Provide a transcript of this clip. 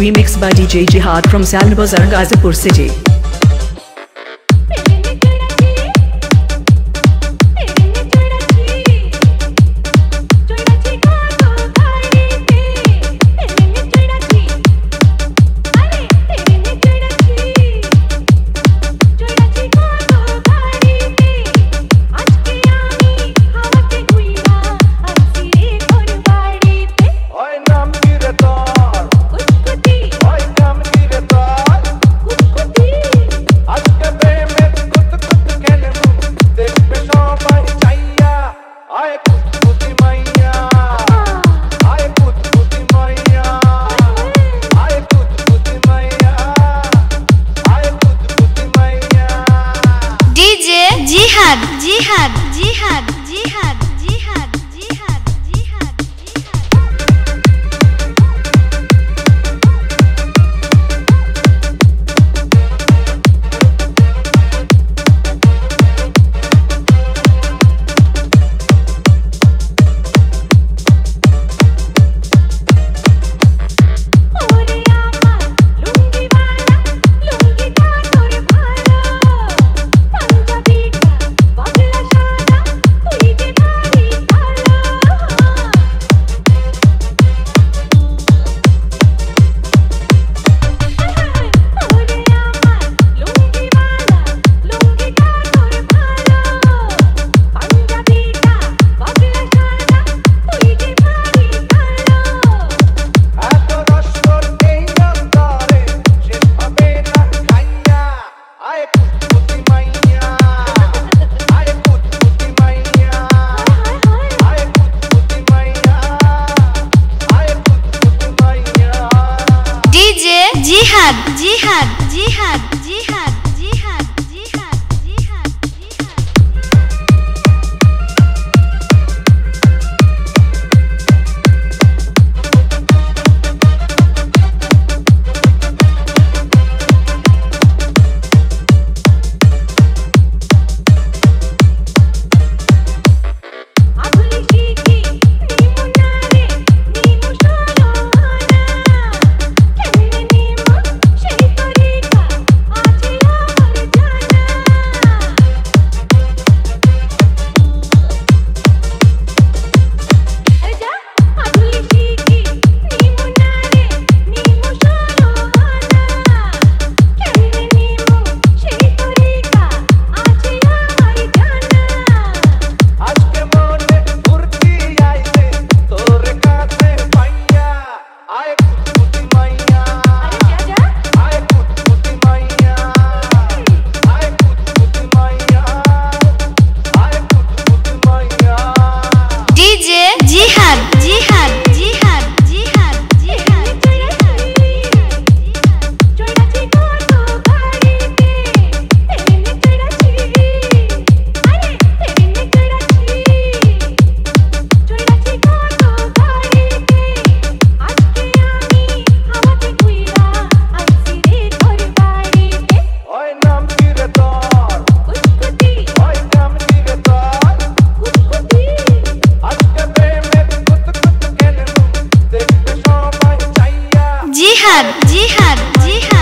remixed by DJ Jihad from Salnabazar Gazipur City. jihad jihad jihad जी हाँ जी हाँ जी हाँ